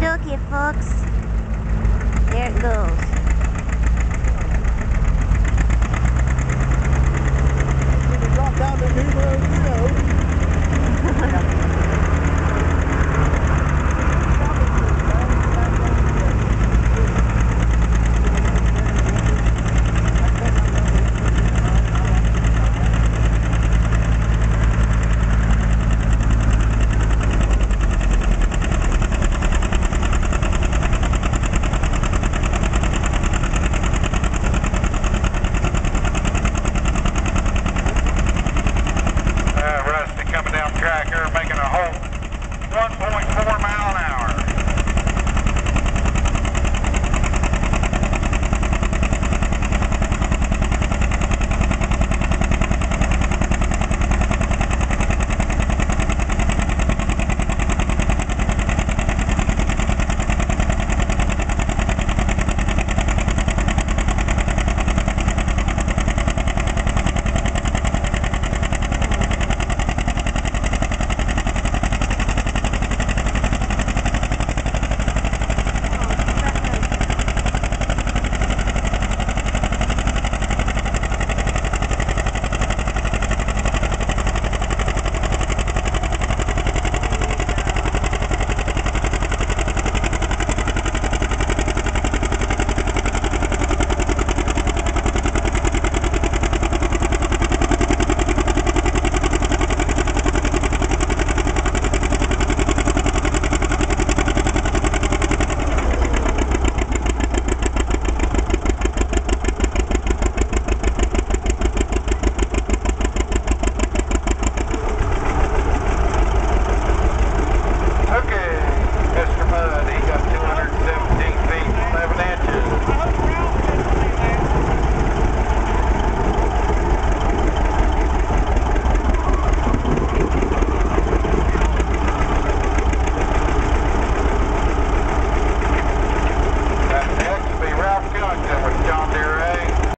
dokie, folks. There it goes. tracker making a hole.